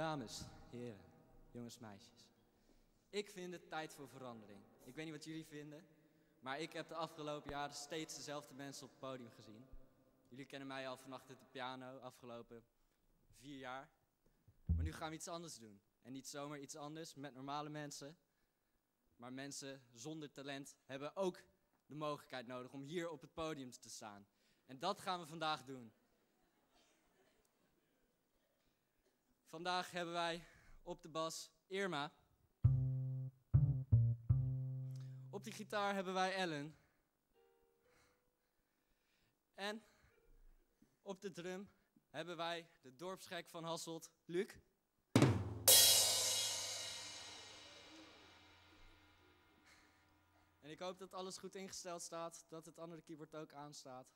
Dames, heren, jongens, meisjes. Ik vind het tijd voor verandering. Ik weet niet wat jullie vinden, maar ik heb de afgelopen jaren steeds dezelfde mensen op het podium gezien. Jullie kennen mij al vannacht de piano, afgelopen vier jaar. Maar nu gaan we iets anders doen. En niet zomaar iets anders met normale mensen, maar mensen zonder talent hebben ook de mogelijkheid nodig om hier op het podium te staan. En dat gaan we vandaag doen. Vandaag hebben wij op de bas Irma. Op die gitaar hebben wij Ellen. En op de drum hebben wij de dorpsgek van Hasselt, Luc. En ik hoop dat alles goed ingesteld staat, dat het andere keyboard ook aanstaat.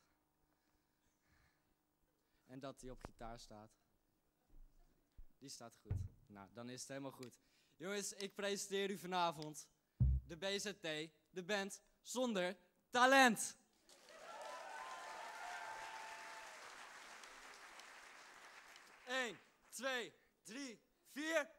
En dat die op gitaar staat. Die staat goed. Nou, dan is het helemaal goed. Jongens, ik presenteer u vanavond de BZT, de band zonder talent. Eén, twee, drie, vier.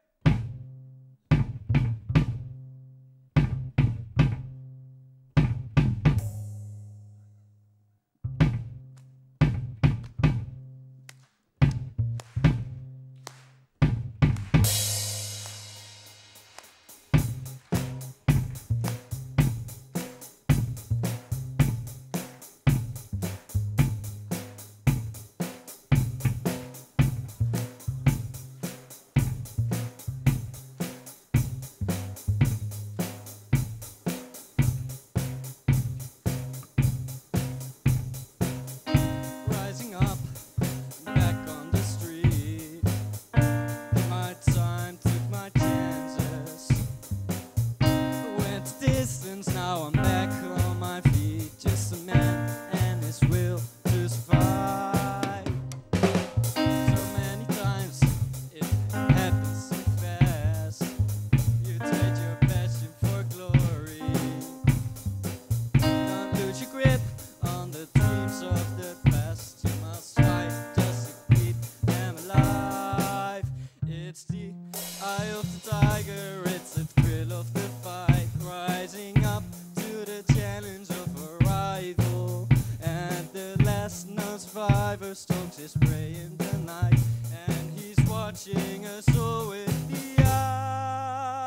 Prey in the night. And he's watching us all with the eye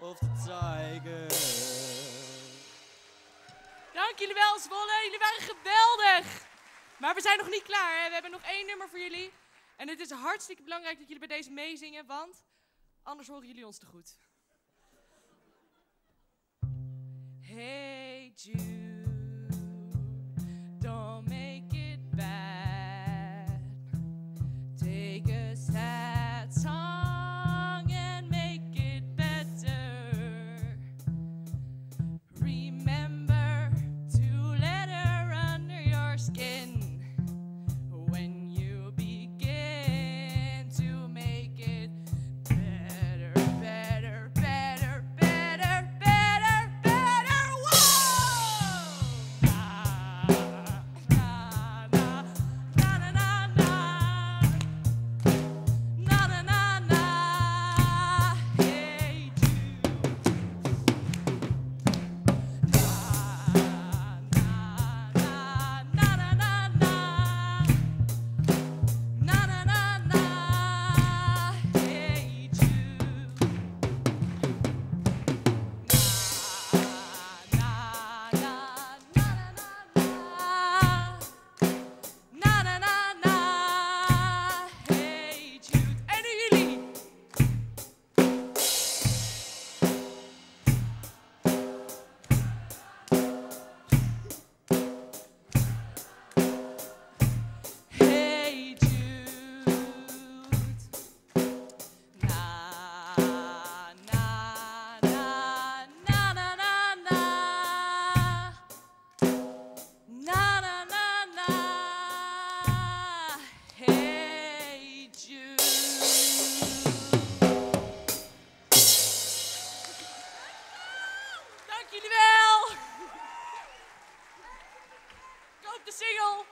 of the tiger. Dank jullie wel, Zwolle. Jullie waren geweldig. Maar we zijn nog niet klaar. Hè? We hebben nog één nummer voor jullie. En het is hartstikke belangrijk dat jullie bij deze meezingen, want anders horen jullie ons te goed. jullie wel. Koop de single.